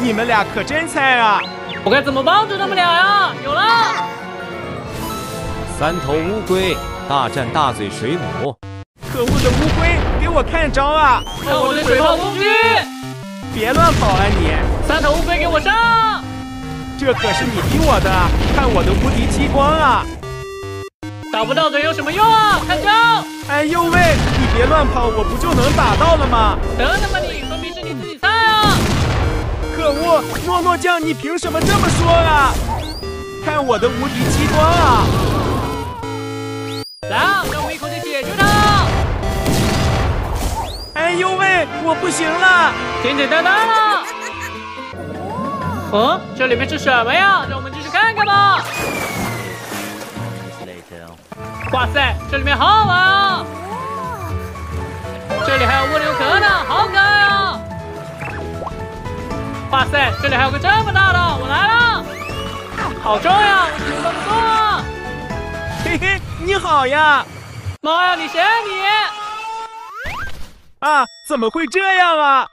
你们俩可真菜啊！我该怎么帮助他们俩呀？有了！三头乌龟大战大嘴水母。可恶的乌龟，给我看招啊！看我的水炮攻击！别乱跑啊你！三头乌龟给我上！这可是你逼我的，看我的无敌激光啊！打不到嘴有什么用啊？看招！哎呦喂，你别乱跑，我不就能打到了吗？等等吧你，分明是你自己猜诺诺酱，你凭什么这么说啊？看我的无敌激光啊！来啊，让我一口气解决它！哎呦喂，我不行了！简简单单了。嗯，这里面是什么呀？让我们进去看看吧。哇塞，这里面好好玩啊！哇塞，这里还有个这么大的，我来了！好重呀，我怎么都不动啊！嘿嘿，你好呀！妈呀，你谁啊你？啊，怎么会这样啊？